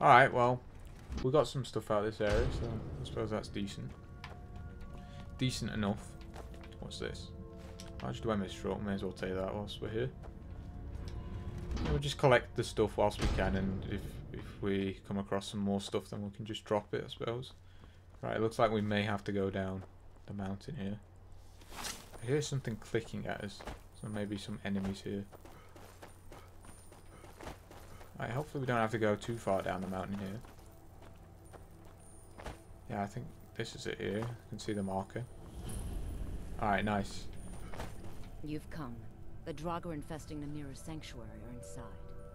Alright, well, we got some stuff out of this area, so I suppose that's decent. Decent enough. What's this? I just Dwemer stroke, may as well take that whilst we're here. We'll just collect the stuff whilst we can, and if, if we come across some more stuff, then we can just drop it, I suppose. Right, it looks like we may have to go down the mountain here. I hear something clicking at us, so maybe some enemies here. Right, hopefully we don't have to go too far down the mountain here. Yeah, I think this is it here. You can see the marker. Alright, nice. You've come. The Draugr infesting the Mirror Sanctuary are inside.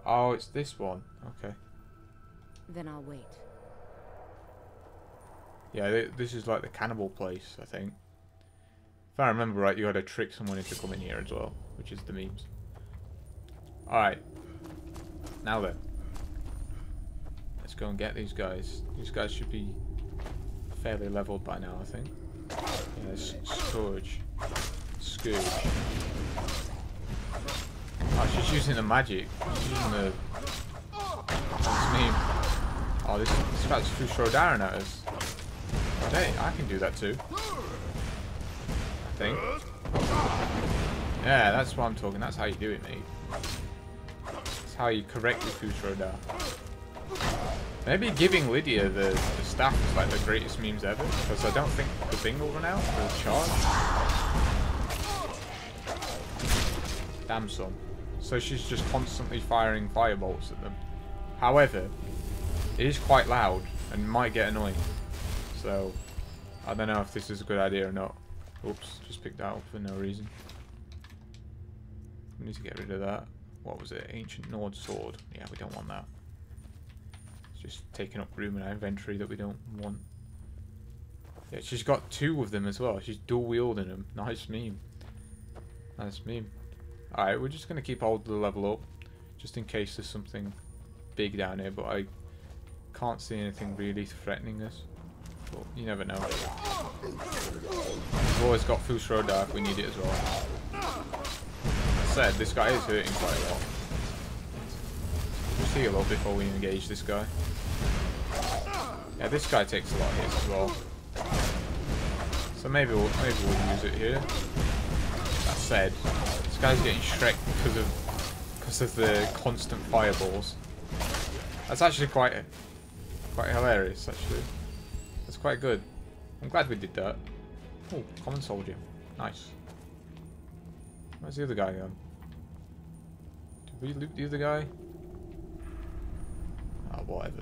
Oh, it's this one. Okay. Then I'll wait. Yeah, th this is like the cannibal place, I think. If I remember right, you had to trick someone into coming here as well, which is the memes. Alright. Now then. Let's go and get these guys. These guys should be fairly leveled by now, I think. Yeah, Scourge. Scourge. Oh, she's using the magic. She's using the... That's me. Oh, this, this guy's threw Shrodarin at us. Hey, I can do that too. I think. Yeah, that's what I'm talking. That's how you do it, mate. How you correctly Fus Ro Dah. Maybe giving Lydia the, the staff is like the greatest memes ever, because I don't think the thing will run out for the charge. Damn son. So she's just constantly firing firebolts at them. However, it is quite loud and might get annoying. So, I don't know if this is a good idea or not. Oops, just picked that up for no reason. We need to get rid of that. What was it? Ancient Nord sword. Yeah, we don't want that. It's just taking up room in our inventory that we don't want. Yeah, she's got two of them as well. She's dual wielding them. Nice meme. Nice meme. Alright, we're just going to keep all the level up. Just in case there's something big down here. But I can't see anything really threatening us. But you never know. We've always got Fus Ro Dah if we need it as well. Said, this guy is hurting quite a lot. Just heal up before we engage this guy. Yeah, this guy takes a lot of hits as well. So maybe we'll maybe we'll use it here. That said, this guy's getting Shrek because of because of the constant fireballs. That's actually quite quite hilarious actually. That's quite good. I'm glad we did that. Oh, common soldier. Nice. Where's the other guy gone? We loot the other guy? Oh, whatever.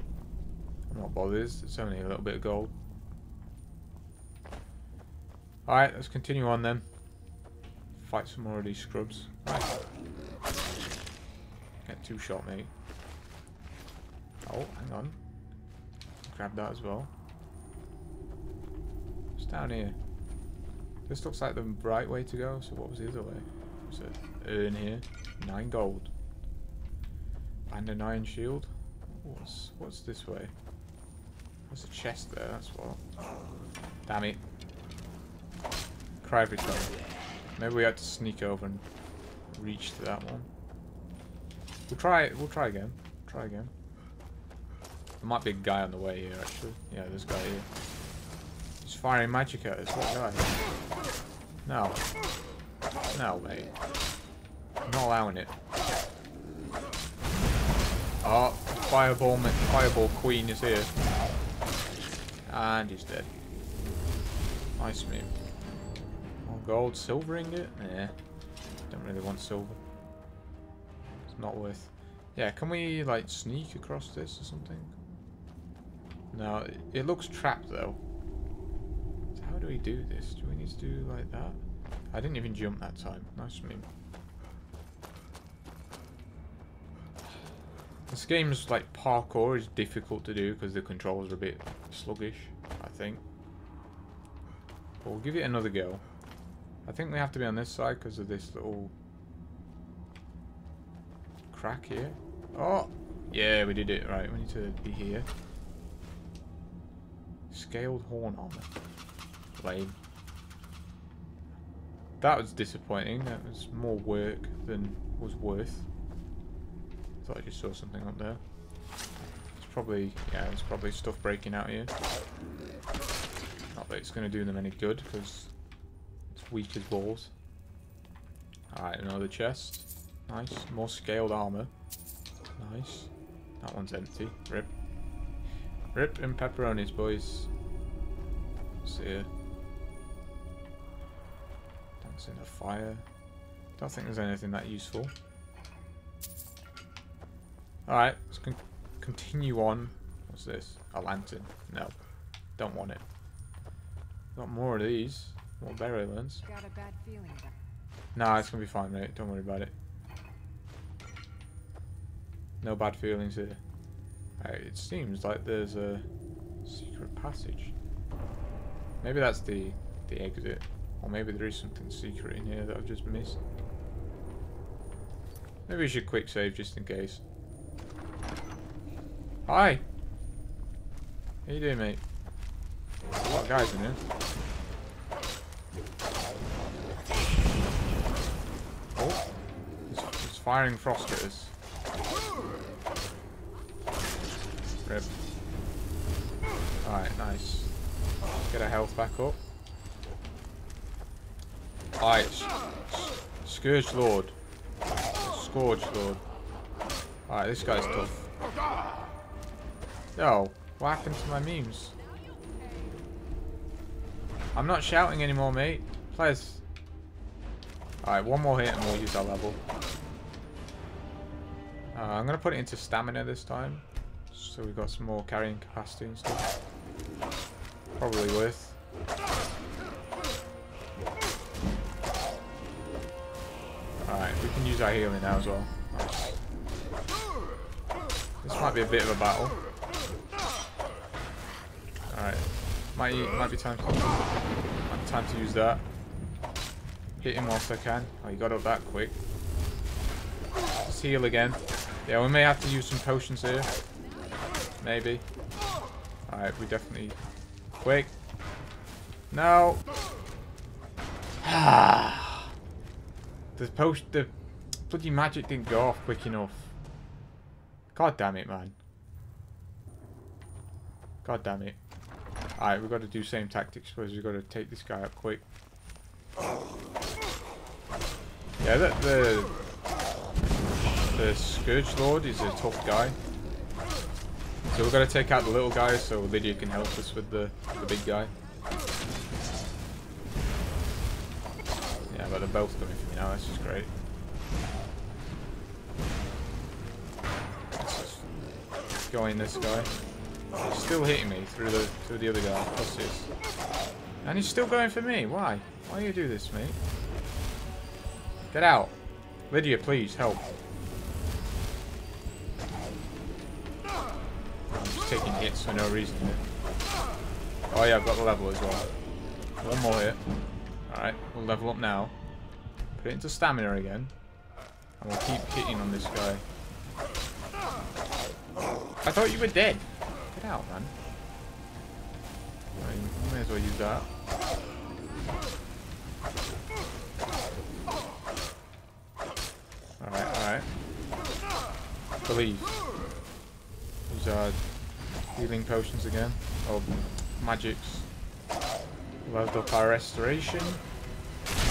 I'm not bothered. It's only a little bit of gold. Alright, let's continue on then. Fight some more of these scrubs. Right. Get two shot, mate. Oh, hang on. Grab that as well. It's down here. This looks like the right way to go, so what was the other way? It urn here? Nine gold. And an iron shield? What's what's this way? There's a chest there, that's what. Damn it. Cry every time. Maybe we had to sneak over and reach to that one. We'll try we'll try again. Try again. There might be a guy on the way here actually. Yeah, there's a guy here. He's firing magic at us. What guy? No. No, mate. I'm not allowing it. Oh, fireball, fireball queen is here. And he's dead. Nice move. Oh, gold, silver ingot? Yeah. Don't really want silver. It's not worth. Yeah, can we like sneak across this or something? No, it, it looks trapped though. So how do we do this? Do we need to do like that? I didn't even jump that time. Nice move. This game's like parkour is difficult to do because the controls are a bit sluggish, I think. But we'll give it another go. I think we have to be on this side because of this little crack here. Oh! Yeah, we did it. Right, we need to be here. Scaled horn armor. Lame. That was disappointing. That was more work than was worth. Thought I just saw something up there. Let's probably, yeah, it's probably stuff breaking out here. Not that it's going to do them any good, because it's weak as balls. Alright, another chest. Nice. More scaled armor. Nice. That one's empty. Rip. Rip and pepperonis, boys. See ya. Dancing a fire. Don't think there's anything that useful. Alright, let's con continue on. What's this? A lantern. No. Don't want it. Got more of these. More berylins. Got a bad feeling Nah, it's gonna be fine, mate. Don't worry about it. No bad feelings here. Uh, it seems like there's a secret passage. Maybe that's the the exit, or maybe there is something secret in here that I've just missed. Maybe we should quick save just in case. Hi. How you doing, mate? There's a lot of guys in here. Oh, he's, firing frost at us. Rip. Alright, nice. Get our health back up. Alright, Scourge Lord. Scourge Lord. Alright, this guy's tough. Yo, what happened to my memes? I'm not shouting anymore, mate. Please. Alright, one more hit and we'll use our level. Uh, I'm going to put it into stamina this time. So we've got some more carrying capacity and stuff. Probably worth. Alright, we can use our healing now as well. Nice. This might be a bit of a battle. Alright. Might, might be time to, might be time to use that. Hit him whilst I can. Oh, you got up that quick. Heal again. Yeah, we may have to use some potions here. Maybe. Alright, we definitely... Quick. No! the post... The bloody magic didn't go off quick enough. God damn it, man. God damn it. Alright, we've got to do same tactics, suppose we've got to take this guy up quick. Yeah, the, the Scourge Lord is a tough guy. So we're gonna take out the little guy so Lydia can help us with the, the big guy. Yeah, but they're both coming for me now, this is great. Let's just go in this guy. He's still hitting me through the through the other guy. What's this? And he's still going for me. Why? Why do you do this, mate? Get out. Lydia, please, help. I'm just taking hits for no reason. Oh yeah, I've got the level as well. One more hit. Alright, we'll level up now. Put it into stamina again. And we'll keep hitting on this guy. I thought you were dead. Out, man. I may as well use that. Alright, alright. Believe. Use our healing potions again. Oh, magics. Load up our restoration.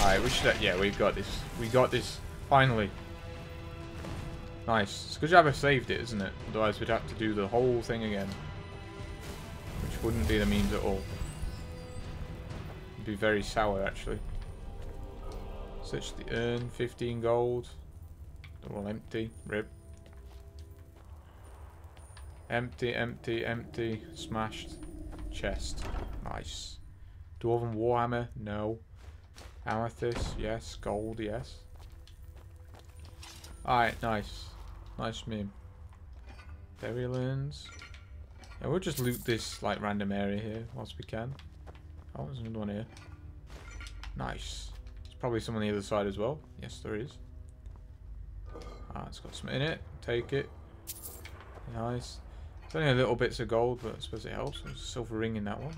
Alright, we should. Yeah, we've got this. We got this. Finally. Nice. It's good job I saved it, isn't it? Otherwise, we'd have to do the whole thing again. Which wouldn't be the means at all. It'd be very sour, actually. Search the urn, 15 gold. All empty. rib. Empty, empty, empty. Smashed. Chest. Nice. Dwarven Warhammer? No. Amethyst? Yes. Gold? Yes. Alright, nice. Nice meme. Berylins. Yeah, we'll just loot this like random area here whilst we can. Oh, there's another one here. Nice. There's probably some on the other side as well. Yes, there is. Ah, it's got some in it. Take it. Nice. It's only a little bits of gold, but I suppose it helps. There's a silver ring in that one.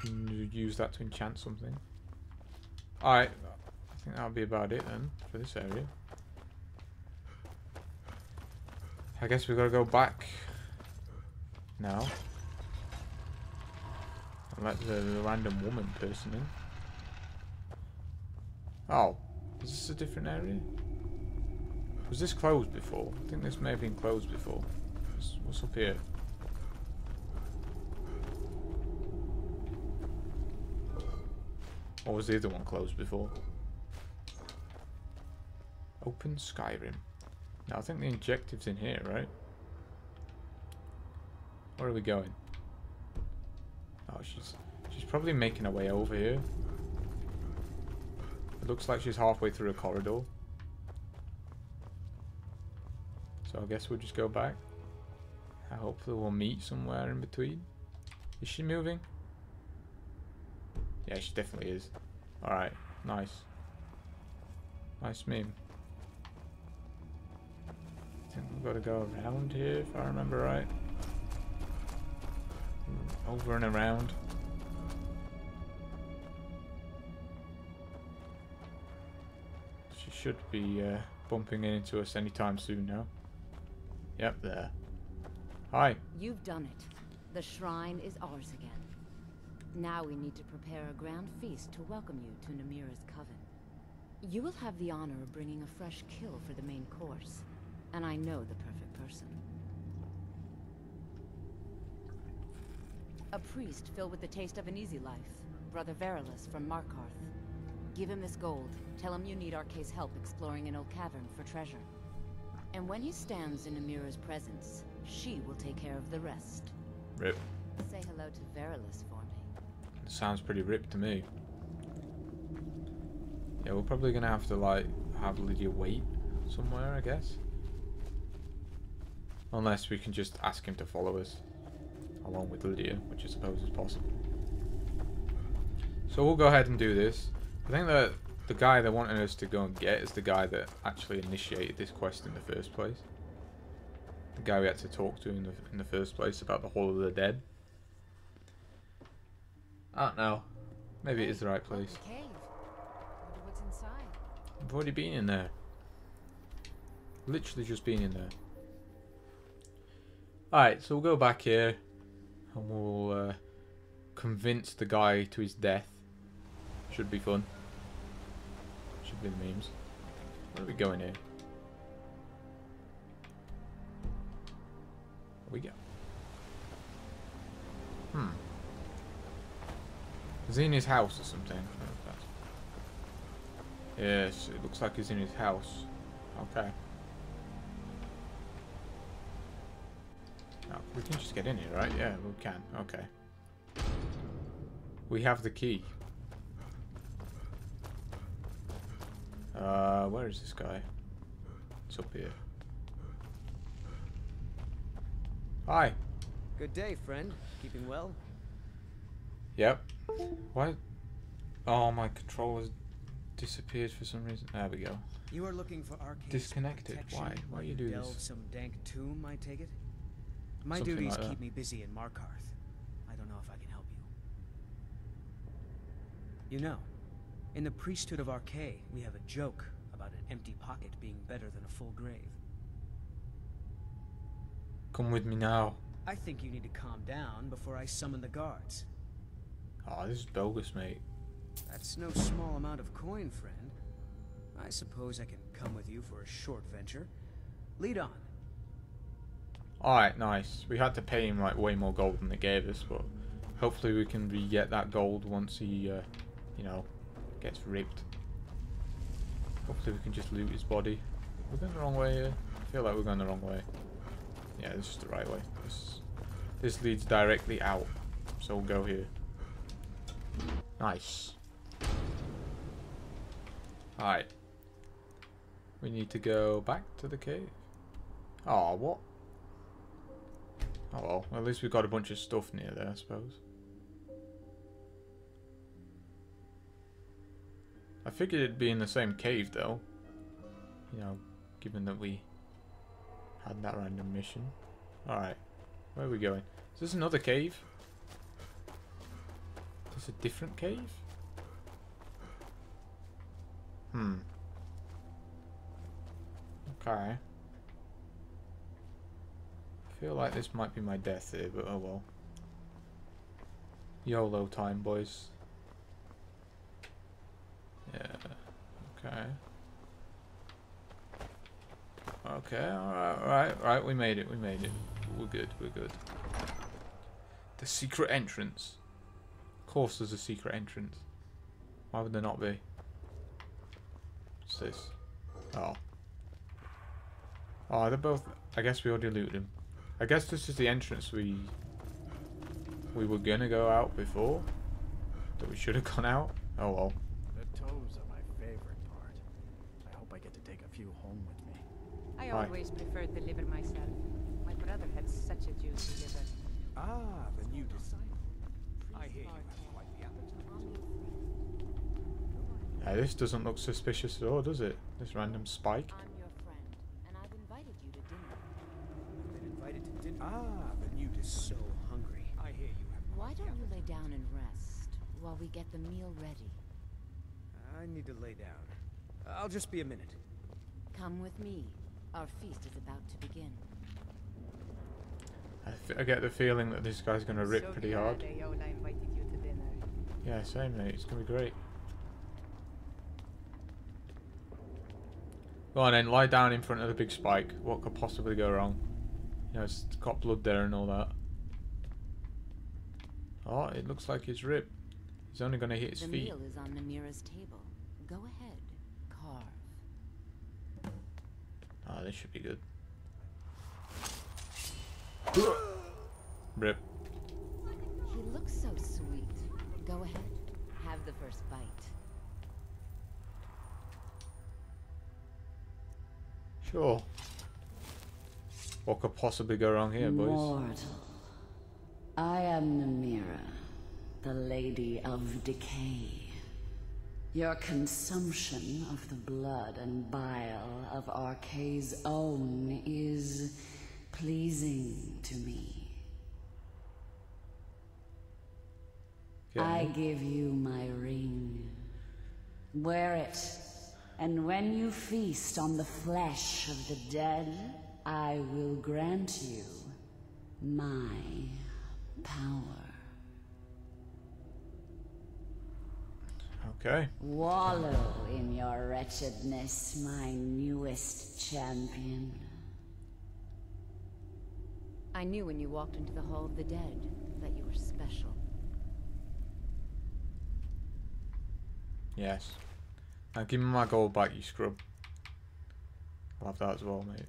Can use that to enchant something. Alright. I think that'll be about it then for this area. I guess we've got to go back now. And let the, random woman person in. Oh, is this a different area? Was this closed before? I think this may have been closed before. What's, what's up here? Or was the other one closed before? Open Skyrim. Now I think the injective's in here, right? Where are we going? Oh, she's she's probably making her way over here. It looks like she's halfway through a corridor. So I guess we'll just go back. Uh, hopefully we'll meet somewhere in between. Is she moving? Yeah, she definitely is. Alright, nice. Nice meme. I think we've got to go around here, if I remember right. Over and around. She should be uh, bumping into us anytime soon now. Yep, there. Hi. You've done it. The shrine is ours again. Now we need to prepare a grand feast to welcome you to Namira's coven. You will have the honor of bringing a fresh kill for the main course. And I know the perfect person. A priest filled with the taste of an easy life. Brother Verulus from Markarth. Give him this gold. Tell him you need Arkay's help exploring an old cavern for treasure. And when he stands in Namira's presence, she will take care of the rest. Rip. Say hello to Verulus for me. Sounds pretty ripped to me. Yeah, we're probably gonna have to like have Lydia wait somewhere, I guess. Unless we can just ask him to follow us along with Lydia, which I suppose is possible. So we'll go ahead and do this. I think that the guy they're wanting us to go and get is the guy that actually initiated this quest in the first place. The guy we had to talk to in the, in the first place about the Hall of the Dead. I don't know. Maybe it is the right place. Cave. What's inside. I've already been in there. Literally just been in there. Alright, so we'll go back here and we'll uh, convince the guy to his death. Should be fun. Should be the memes. Where are we going here? we go. Hmm. Is he in his house or something? Yes, it looks like he's in his house. Okay. We can just get in here, right? Yeah, we can. Okay. We have the key. Uh, where is this guy? It's up here. Hi. Good day, friend. Keeping well? Yep. Why? Oh, my controller's disappeared for some reason. There we go. You are looking for Arcane's Disconnected. Why? Why while you do delve this? some dank tomb, I take it? My Something duties like keep me busy in Markarth. I don't know if I can help you. You know, in the priesthood of Arkay, we have a joke about an empty pocket being better than a full grave. Come with me now. I think you need to calm down before I summon the guards. Oh, this is bogus, mate. That's no small amount of coin, friend. I suppose I can come with you for a short venture. Lead on. Alright, nice. We had to pay him like way more gold than they gave us, but hopefully we can re-get that gold once he, uh, you know, gets ripped. Hopefully we can just loot his body. We're going the wrong way here. I feel like we're going the wrong way. Yeah, this is the right way. This, this leads directly out, so we'll go here. Nice. Alright. We need to go back to the cave. Oh, what? Oh well, at least we've got a bunch of stuff near there, I suppose. I figured it'd be in the same cave though. You know, given that we had that random mission. Alright, where are we going? Is this another cave? Is this a different cave? Hmm. Okay. Feel like this might be my death here, but oh well. YOLO time, boys. Yeah. Okay. Okay, alright, alright, alright, we made it, we made it. We're good, we're good. The secret entrance. Of course there's a secret entrance. Why would there not be? What's this? Oh. Oh, they're both... I guess we already looted them. I guess this is the entrance we... We were gonna go out before. That we should have gone out. Oh well. The toes are my favorite part. I hope I get to take a few home with me. I Hi. always preferred the liver myself. My brother had such a juicy liver. Ah, the new disciple. I hear you have quite the appetite. Yeah, this doesn't look suspicious at all, does it? This random spike. I'm your friend, and I've invited you to dinner. I've been invited to dinner. Ah, the new I'm so hungry. I hear you have Why don't you lay down and rest while we get the meal ready? I need to lay down. I'll just be a minute. Come with me. Our feast is about to begin. I, f- I get the feeling that this guy's gonna rip so pretty hard. Eola invited you to dinner. Yeah, same mate. It's gonna be great. Go on then, lie down in front of the big spike. What could possibly go wrong? You know, it's got blood there and all that. Oh, it looks like it's ripped. He's only gonna hit his the feet. meal is on Namira's table. Go ahead, carve. Oh, this should be good. Rip. He looks so sweet. Go ahead, have the first bite. Sure. What could possibly go wrong here, boys? Mortal. I am Namira, the Lady of Decay. Your consumption of the blood and bile of Arkay's own is pleasing to me. I give you my ring. Wear it, and when you feast on the flesh of the dead, I will grant you my power. Okay. Wallow in your wretchedness, my newest champion. I knew when you walked into the Hall of the Dead that you were special. Yes. Now give me my gold back, you scrub. I'll have that as well, mate.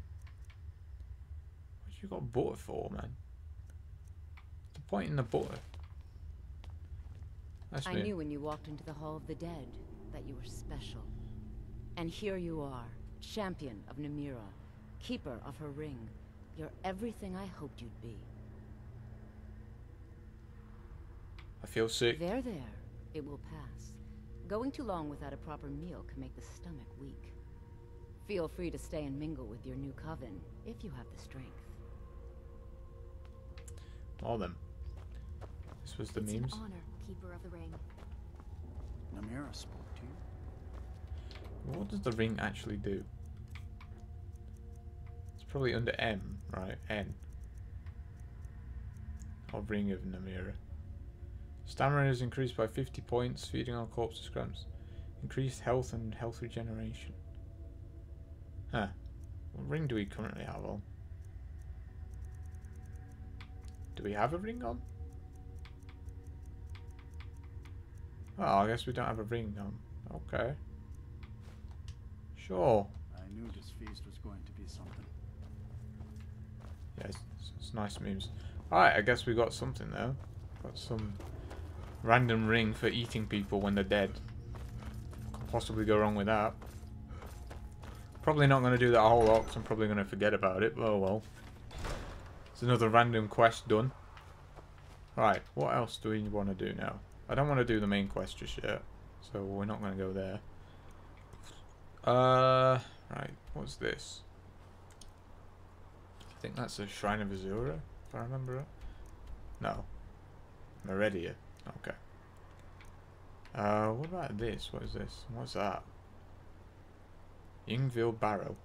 What you got butter for, man? What's the point in the butter? That's I me. knew when you walked into the Hall of the Dead that you were special. And here you are, champion of Namira, keeper of her ring. You're everything I hoped you'd be. I feel sick. There, there. It will pass. Going too long without a proper meal can make the stomach weak. Feel free to stay and mingle with your new coven, if you have the strength. All them. This was the it's memes. an honor, Keeper of the Ring. Namira spoke to you. What does the ring actually do? It's probably under M, right? N. Or Ring of Namira. Stamina is increased by 50 points, feeding on corpse scrums. Increased health and health regeneration. Huh. What ring do we currently have on? Do we have a ring on? Oh, I guess we don't have a ring on. Okay. Sure. I knew this feast was going to be something. Yeah, it's, it's, it's nice memes. Alright, I guess we got something though. Got some random ring for eating people when they're dead. Could possibly go wrong with that. Probably not going to do that a whole lot I'm probably going to forget about it, oh well. It's another random quest done. Right, what else do we want to do now? I don't want to do the main quest just yet, so we're not going to go there. Uh, right, what's this? I think that's a Shrine of Azura, if I remember it. No. Meridia. Okay. Uh, what about this? What is this? What's that? Yingville Barrow.